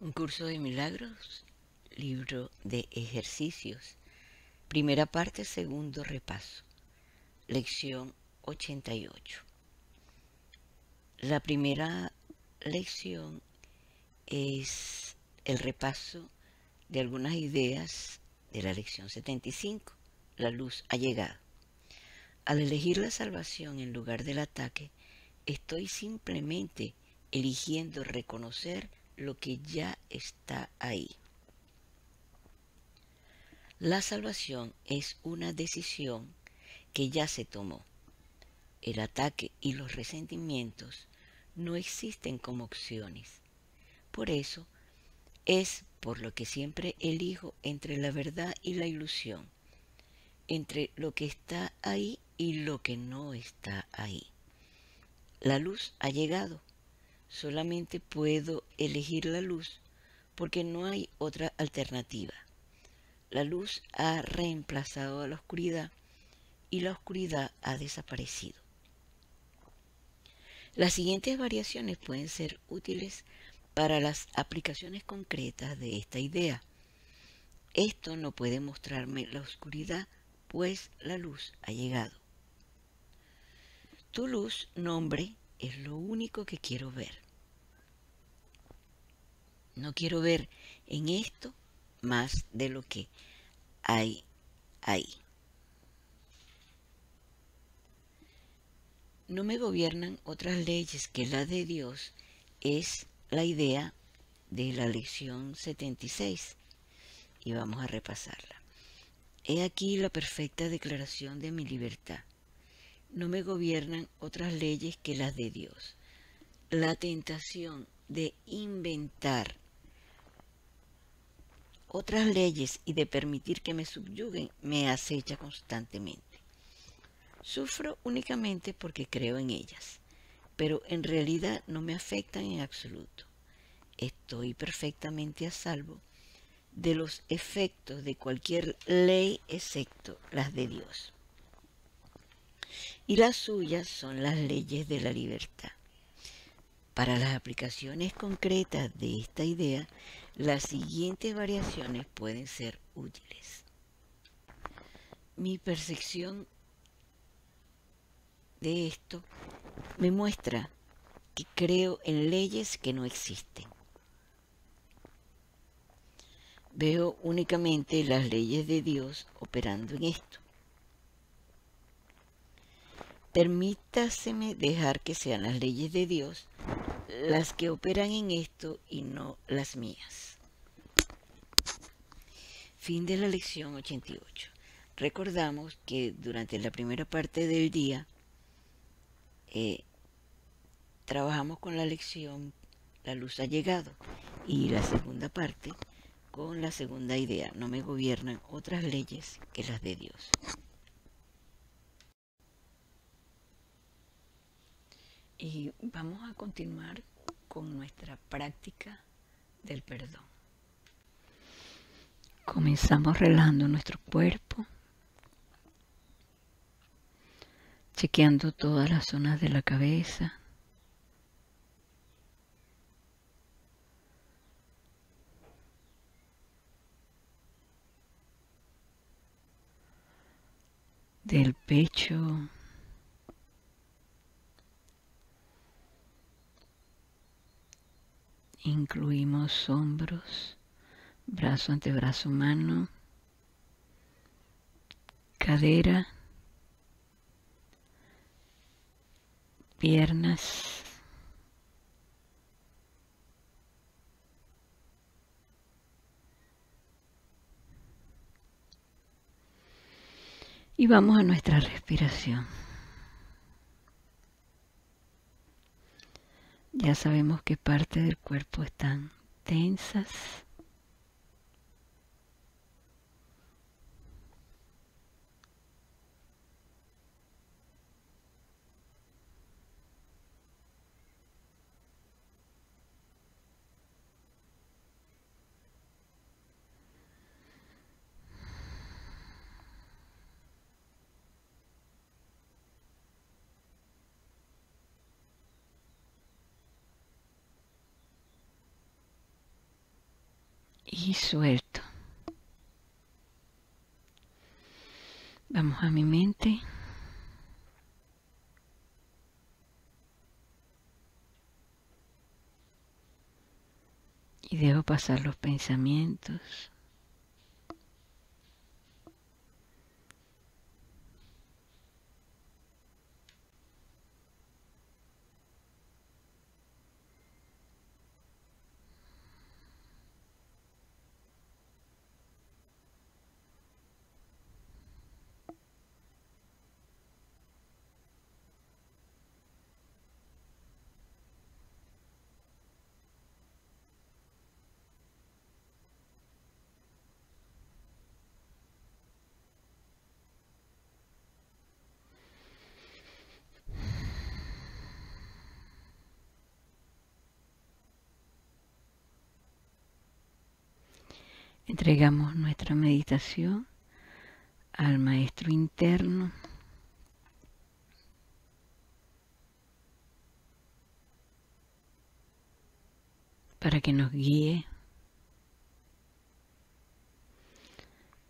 Un curso de milagros, libro de ejercicios, primera parte, segundo repaso, lección 88. La primera lección es el repaso de algunas ideas de la lección 75. La luz ha llegado. Al elegir la salvación en lugar del ataque, estoy simplemente eligiendo reconocer lo que ya está ahí. La salvación es una decisión que ya se tomó. El ataque y los resentimientos no existen como opciones. Por eso es por lo que siempre elijo entre la verdad y la ilusión, entre lo que está ahí y lo que no está ahí. La luz ha llegado solamente puedo elegir la luz porque no hay otra alternativa. La luz ha reemplazado a la oscuridad y la oscuridad ha desaparecido. Las siguientes variaciones pueden ser útiles para las aplicaciones concretas de esta idea. Esto no puede mostrarme la oscuridad, pues la luz ha llegado. Tu luz, nombre, es lo único que quiero ver. No quiero ver en esto más de lo que hay ahí. No me gobiernan otras leyes que la de Dios es la idea de la lección 76 y vamos a repasarla. He aquí la perfecta declaración de mi libertad no me gobiernan otras leyes que las de Dios. La tentación de inventar otras leyes y de permitir que me subyuguen me acecha constantemente. Sufro únicamente porque creo en ellas, pero en realidad no me afectan en absoluto. Estoy perfectamente a salvo de los efectos de cualquier ley excepto las de Dios y las suyas son las leyes de la libertad. Para las aplicaciones concretas de esta idea, las siguientes variaciones pueden ser útiles. Mi percepción de esto me muestra que creo en leyes que no existen. Veo únicamente las leyes de Dios operando en esto. Permítaseme dejar que sean las leyes de Dios las que operan en esto y no las mías. Fin de la lección 88. Recordamos que durante la primera parte del día eh, trabajamos con la lección La luz ha llegado y la segunda parte con la segunda idea, no me gobiernan otras leyes que las de Dios. Y vamos a continuar con nuestra práctica del perdón. Comenzamos relajando nuestro cuerpo, chequeando todas las zonas de la cabeza. del pecho, Incluimos hombros, brazo, antebrazo, mano, cadera, piernas, y vamos a nuestra respiración. Ya sabemos que parte del cuerpo están tensas. Y suelto. Vamos a mi mente. Y dejo pasar los pensamientos. Entregamos nuestra meditación al Maestro interno. para que nos guíe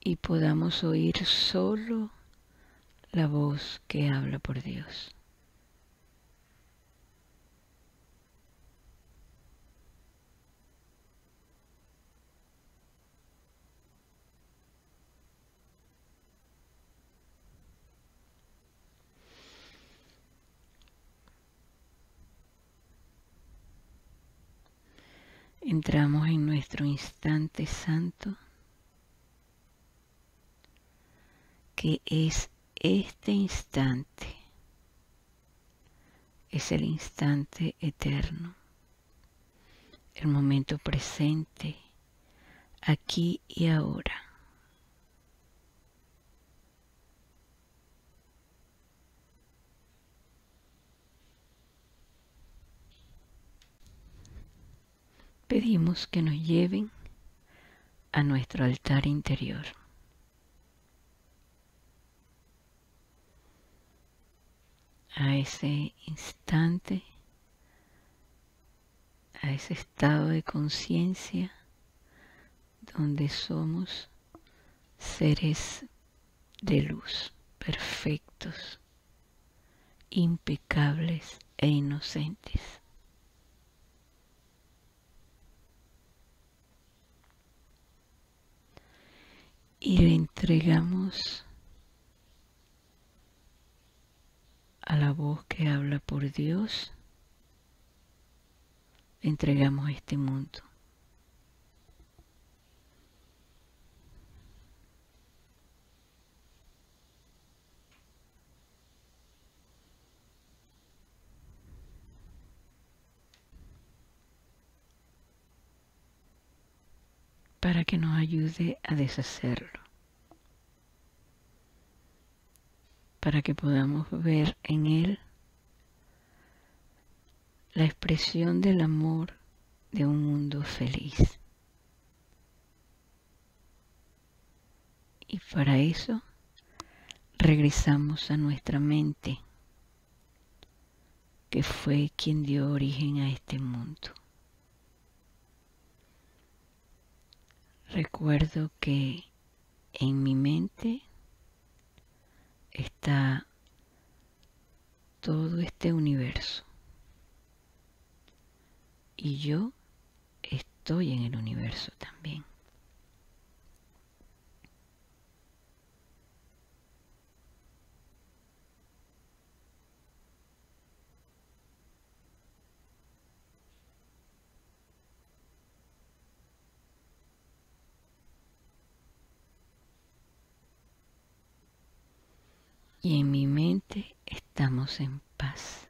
y podamos oír solo la voz que habla por Dios. Entramos en nuestro instante santo, que es este instante, es el instante eterno, el momento presente, aquí y ahora. Pedimos que nos lleven a nuestro altar interior. a ese instante, a ese estado de conciencia donde somos seres de luz, perfectos, impecables e inocentes. Y le entregamos a la voz que habla por Dios, le entregamos este mundo. para que nos ayude a deshacerlo, para que podamos ver en él la expresión del amor de un mundo feliz. Y para eso regresamos a nuestra mente, que fue quien dio origen a este mundo. Recuerdo que en mi mente está todo este universo y yo estoy en el universo también. Y en mi mente estamos en paz,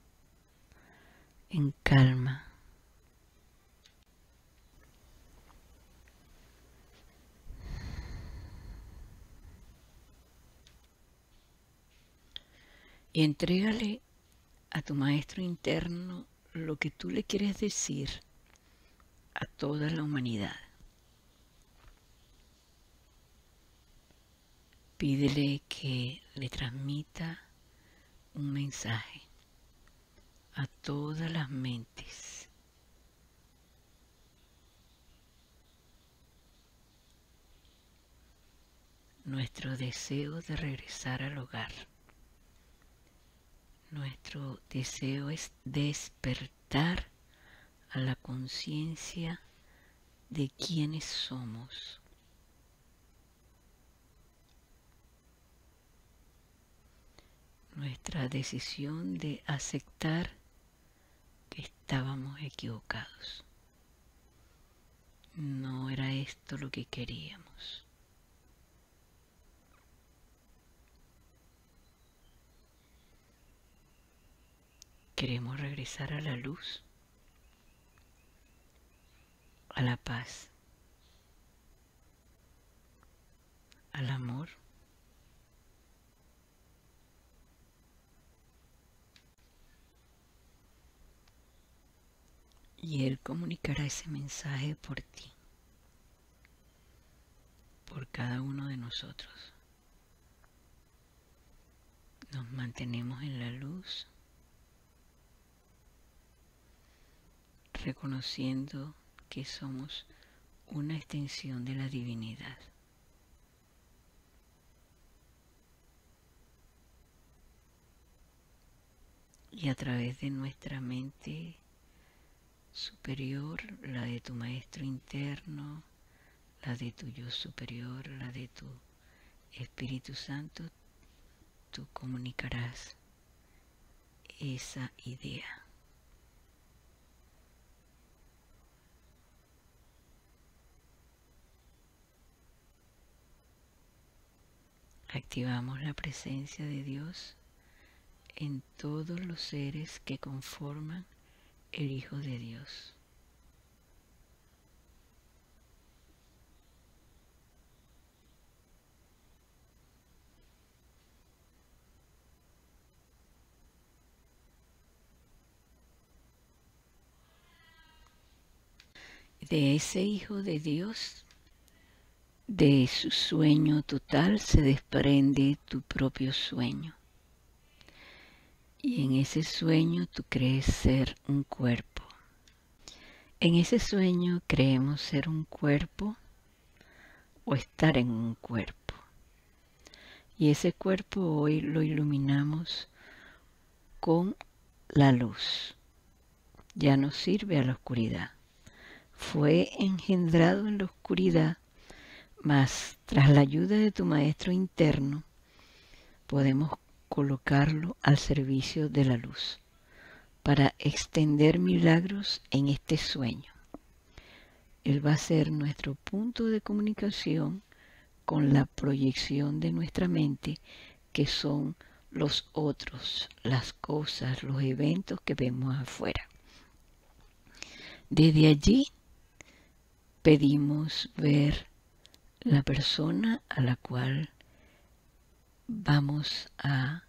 en calma. Y entrégale a tu maestro interno lo que tú le quieres decir a toda la humanidad. Pídele que le transmita un mensaje a todas las mentes. nuestro deseo de regresar al hogar. Nuestro deseo es despertar a la conciencia de quiénes somos. Nuestra decisión de aceptar que estábamos equivocados. No era esto lo que queríamos. Queremos regresar a la luz, a la paz, al amor. Y Él comunicará ese mensaje por ti, por cada uno de nosotros. Nos mantenemos en la luz reconociendo que somos una extensión de la divinidad. Y a través de nuestra mente superior, la de tu maestro interno, la de tu yo superior, la de tu Espíritu Santo, tú comunicarás esa idea. activamos la presencia de Dios en todos los seres que conforman el Hijo de Dios. De ese Hijo de Dios de su sueño total se desprende tu propio sueño. Y en ese sueño tú crees ser un cuerpo. En ese sueño creemos ser un cuerpo o estar en un cuerpo. Y ese cuerpo hoy lo iluminamos con la luz. Ya no sirve a la oscuridad. Fue engendrado en la oscuridad mas tras la ayuda de tu maestro interno, podemos colocarlo al servicio de la luz para extender milagros en este sueño. Él va a ser nuestro punto de comunicación con la proyección de nuestra mente, que son los otros, las cosas, los eventos que vemos afuera. Desde allí pedimos ver la persona a la cual vamos a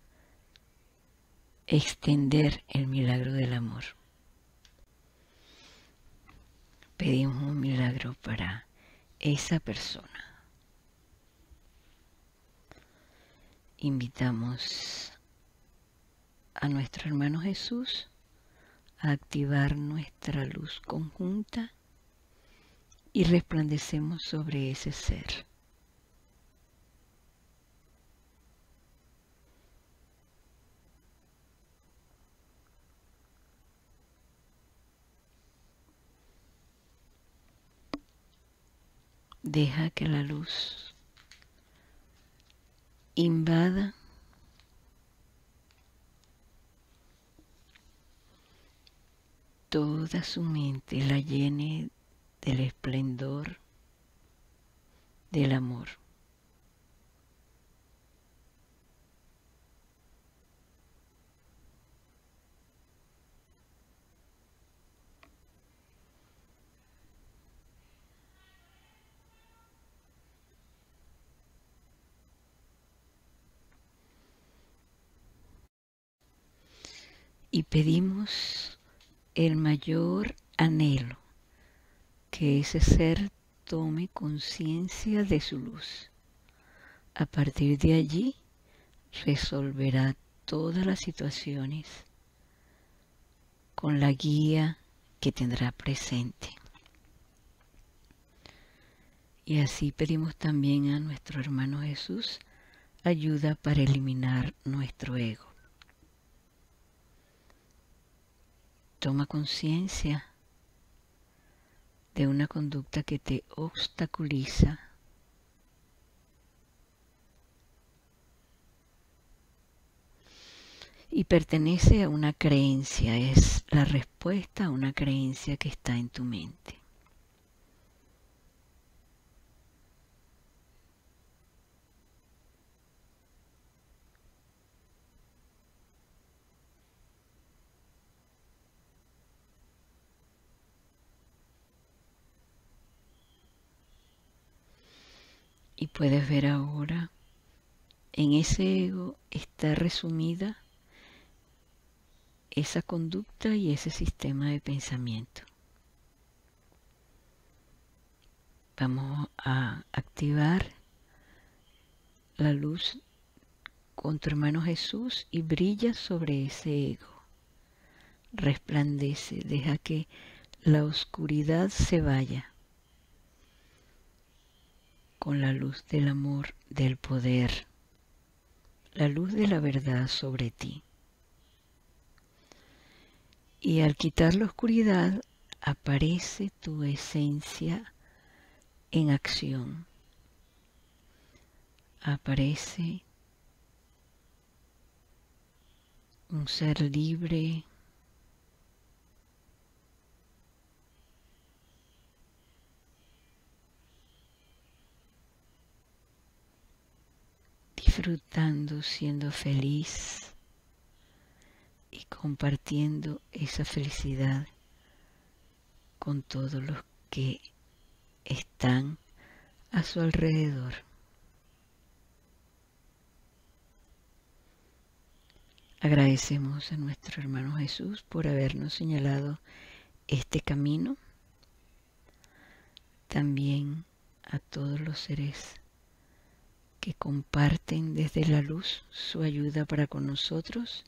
extender el milagro del amor. Pedimos un milagro para esa persona. Invitamos a nuestro hermano Jesús a activar nuestra luz conjunta y resplandecemos sobre ese ser. Deja que la luz invada toda su mente, la llene del esplendor del amor. Y pedimos el mayor anhelo que ese ser tome conciencia de su luz. A partir de allí resolverá todas las situaciones con la guía que tendrá presente. Y así pedimos también a nuestro hermano Jesús ayuda para eliminar nuestro ego. Toma conciencia de una conducta que te obstaculiza y pertenece a una creencia, es la respuesta a una creencia que está en tu mente. Y puedes ver ahora, en ese ego está resumida esa conducta y ese sistema de pensamiento. Vamos a activar la luz con tu hermano Jesús y brilla sobre ese ego. Resplandece, deja que la oscuridad se vaya con la luz del amor, del poder, la luz de la verdad sobre ti. Y al quitar la oscuridad aparece tu esencia en acción. Aparece un ser libre, siendo feliz y compartiendo esa felicidad con todos los que están a su alrededor. Agradecemos a nuestro hermano Jesús por habernos señalado este camino, también a todos los seres que comparten desde la luz su ayuda para con nosotros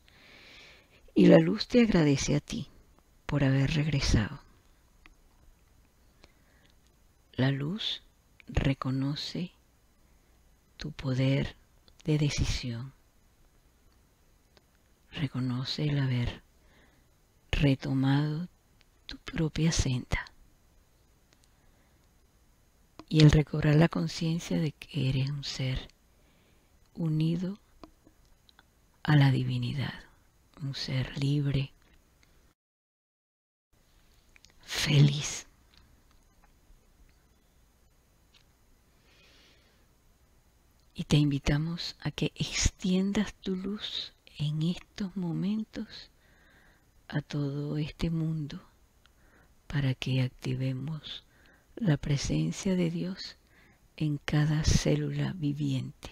y la luz te agradece a ti por haber regresado. La luz reconoce tu poder de decisión. Reconoce el haber retomado tu propia senda. Y el recobrar la conciencia de que eres un ser unido a la divinidad, un ser libre, feliz. Y te invitamos a que extiendas tu luz en estos momentos a todo este mundo para que activemos la presencia de Dios en cada célula viviente.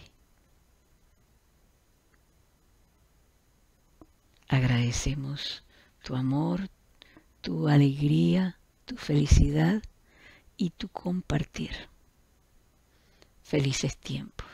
Agradecemos tu amor, tu alegría, tu felicidad y tu compartir. Felices tiempos.